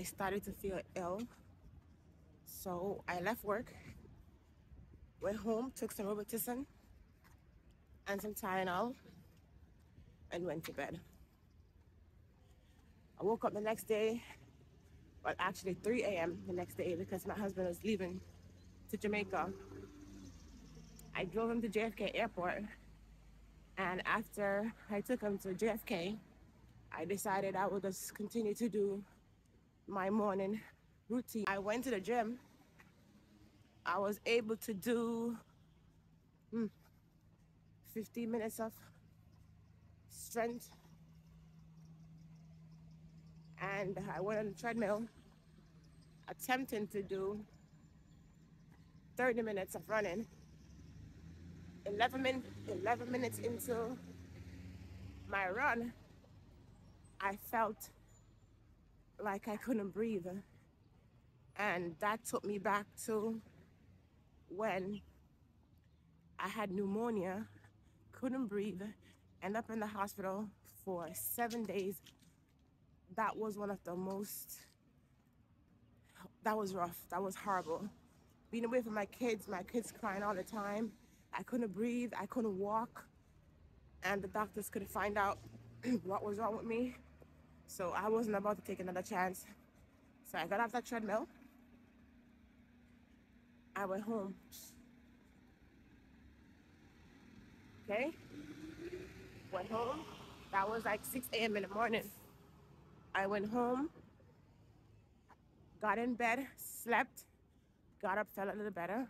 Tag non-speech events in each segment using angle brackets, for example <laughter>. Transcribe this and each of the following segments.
I started to feel ill. So I left work, went home, took some Robitussin and some Tylenol, and went to bed. I woke up the next day, well, actually 3 a.m. the next day because my husband was leaving to Jamaica. I drove him to JFK Airport, and after I took him to JFK, I decided I would just continue to do my morning routine. I went to the gym. I was able to do hmm, 15 minutes of strength. And I went on the treadmill attempting to do 30 minutes of running. 11, min 11 minutes into my run, I felt like I couldn't breathe. And that took me back to when I had pneumonia, couldn't breathe, end up in the hospital for seven days. That was one of the most, that was rough. That was horrible. Being away from my kids, my kids crying all the time. I couldn't breathe, I couldn't walk. And the doctors couldn't find out <clears throat> what was wrong with me. So I wasn't about to take another chance. So I got off that treadmill. I went home. Okay? Went home. That was like 6 a.m. in the morning. I went home, got in bed, slept, got up, felt a little better.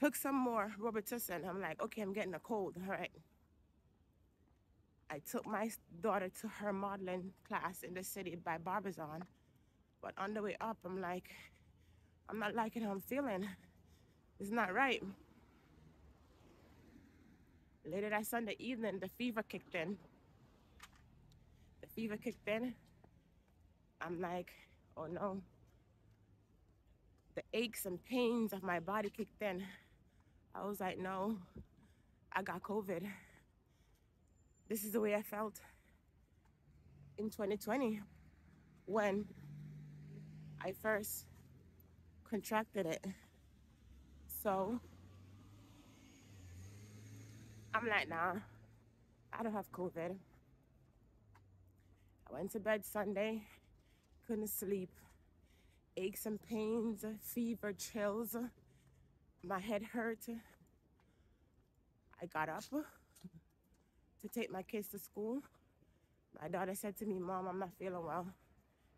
Took some more Robitussin. I'm like, okay, I'm getting a cold. All right. I took my daughter to her modeling class in the city by Barbizon. But on the way up, I'm like, I'm not liking how I'm feeling. It's not right. Later that Sunday evening, the fever kicked in. The fever kicked in. I'm like, oh no. The aches and pains of my body kicked in. I was like, no, I got COVID this is the way I felt in 2020 when I first contracted it. So I'm like, nah, I don't have COVID. I went to bed Sunday, couldn't sleep, aches and pains, fever, chills, my head hurt. I got up to take my kids to school. My daughter said to me, Mom, I'm not feeling well.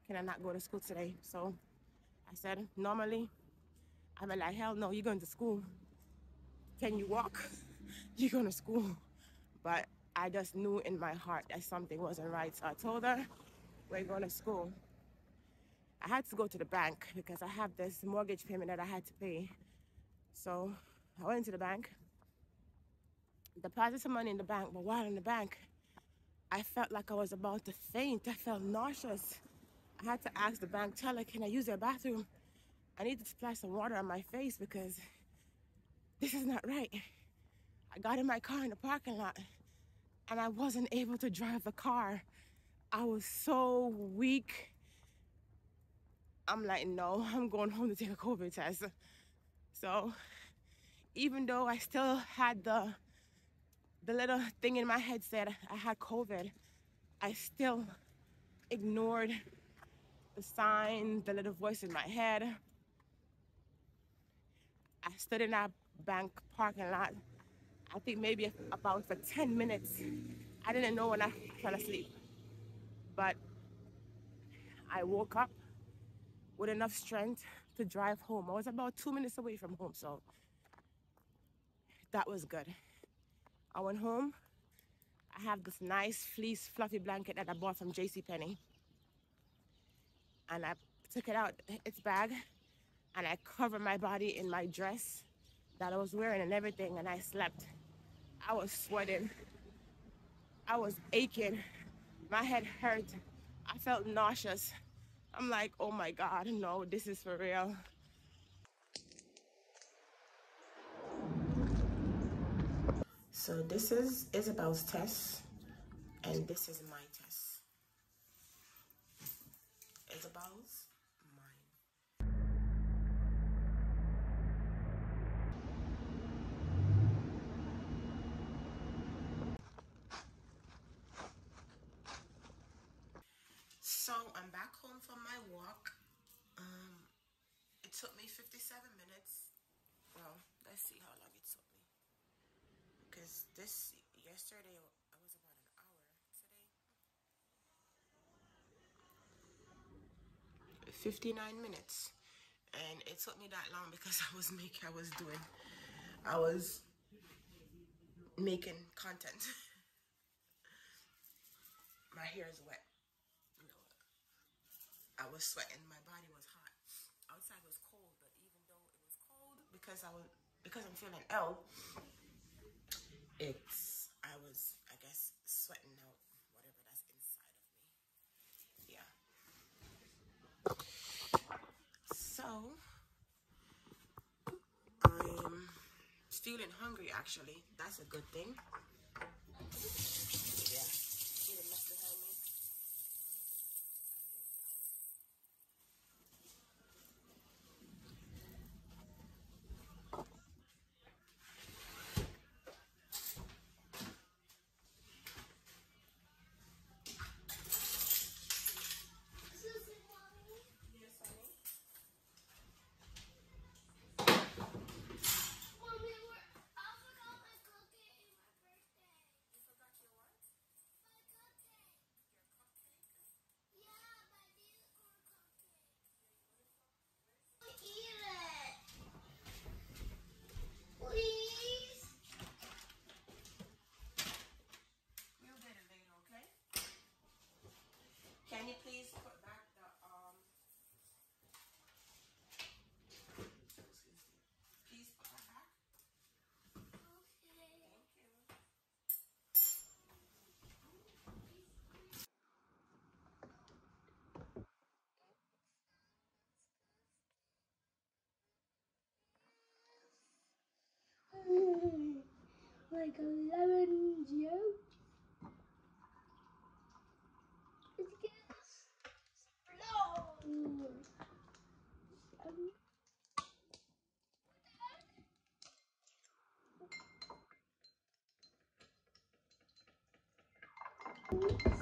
Can I not go to school today? So I said, normally, I'm like, hell no, you're going to school. Can you walk? <laughs> you're going to school. But I just knew in my heart that something wasn't right. So I told her, we're going to school. I had to go to the bank because I have this mortgage payment that I had to pay. So I went to the bank deposit some money in the bank, but while in the bank, I felt like I was about to faint. I felt nauseous. I had to ask the bank teller, can I use their bathroom? I need to splash some water on my face because this is not right. I got in my car in the parking lot and I wasn't able to drive the car. I was so weak. I'm like, no, I'm going home to take a COVID test. So even though I still had the the little thing in my head said I had COVID, I still ignored the sign, the little voice in my head. I stood in that bank parking lot, I think maybe about for 10 minutes. I didn't know when I fell asleep. But I woke up with enough strength to drive home. I was about two minutes away from home, so that was good. I went home. I have this nice fleece fluffy blanket that I bought from JCPenney. And I took it out its bag and I covered my body in my dress that I was wearing and everything and I slept. I was sweating. I was aching. My head hurt. I felt nauseous. I'm like, oh my God, no, this is for real. So this is Isabel's test and this is my test. Isabel's mine. So I'm back home from my walk. Um, it took me 57 minutes. Well, let's see how long because this, yesterday, it was about an hour. Today, 59 minutes. And it took me that long because I was making, I was doing, I was making content. <laughs> my hair is wet. You know, I was sweating. My body was hot. Outside was cold, but even though it was cold, because I was because I'm feeling ill, it's I was I guess sweating out whatever that's inside of me. Yeah. So I'm feeling hungry actually. That's a good thing. Can you please put back the um please put that back? Okay. Thank you. Like a lemon juice. It's gonna explode. Um? Oops.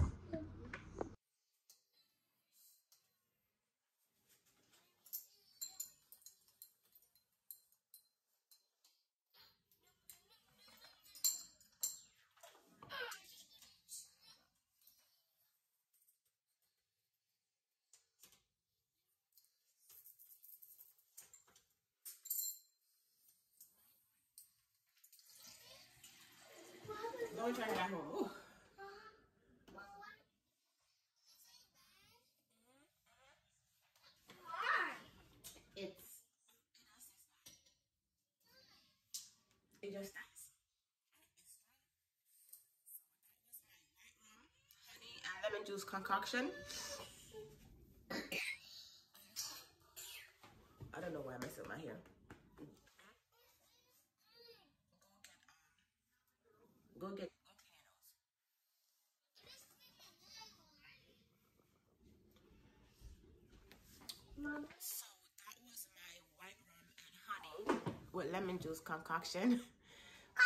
Don't try that home. It's it just dies. Honey and lemon juice concoction. I don't know why I'm messing with my hair. Go get So that was my white rum and honey with lemon juice concoction. <laughs>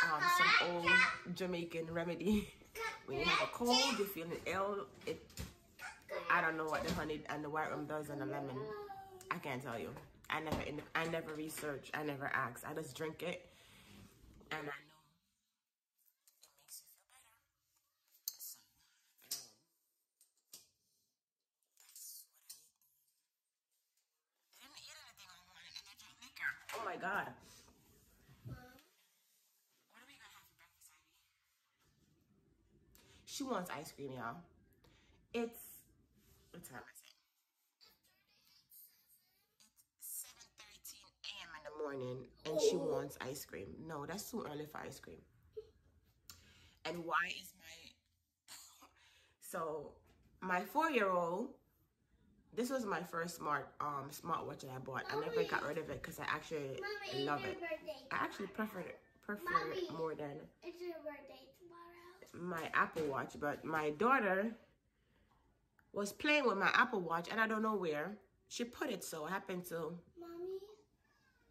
Um, some old Jamaican remedy. <laughs> When you have a cold, you're feeling ill, it I don't know what the honey and the white rum does and the lemon. I can't tell you. I never I never research, I never ask. I just drink it and I know it makes you feel better. So um, that's what I I didn't eat anything all morning and I drank liquor. Oh my god. What are we gonna have for breakfast, Ivy? She wants ice cream, y'all. It's what time is it? It's 7:13 a.m. in the morning, and she wants ice cream. No, that's too early for ice cream. And why is my <laughs> so my four-year-old? This was my first smart um smartwatch that I bought. I never got rid of it because I actually Mommy, love it. I actually prefer it prefer Mommy. it more than It's your birthday tomorrow. my Apple Watch, but my daughter was playing with my Apple Watch and I don't know where she put it. So I happened to Mommy,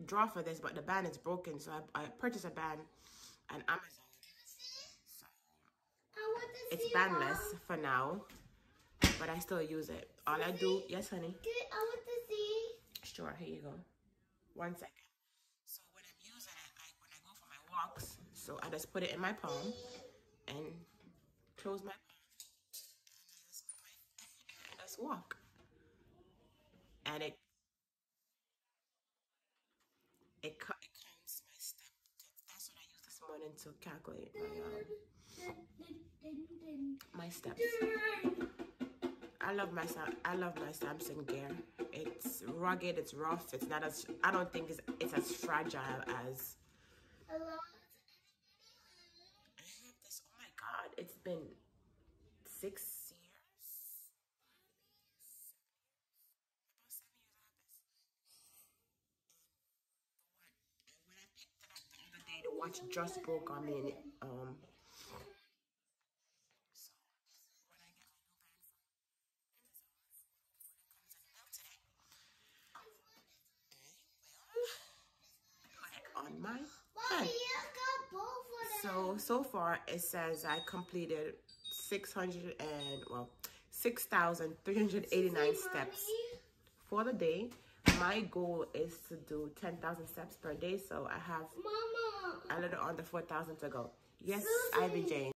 draw for this, but the band is broken. So I, I purchased a band on Amazon. So I want to it's bandless Mom. for now. But I still use it. All I do, yes, honey. Good. I want to see. Sure, here you go. One second. So when I'm using it, like when I go for my walks, so I just put it in my palm and close my palm. And I just, put my, and just walk. And it it, cu- it counts my step. That's what I used this morning to calculate my um, my steps. I love my Sam- I love my Samsung Gear. It's rugged, it's rough. It's not as I don't think it's it's as fragile as Hello. I have this. Oh my god, it's been six years. About seven years I have this. And when I picked it up the other day, the watch just broke on me, and um. So when I get my new band from Amazon, hopefully it comes in melted. I will put it on my Mommy, hand. you got both of them. So so far it says I completed 600 and well 6,389 steps for the day. My goal is to do 10,000 steps per day, so I have Mama. a little under 4,000 to go. Yes, Susie. Ivy Jane.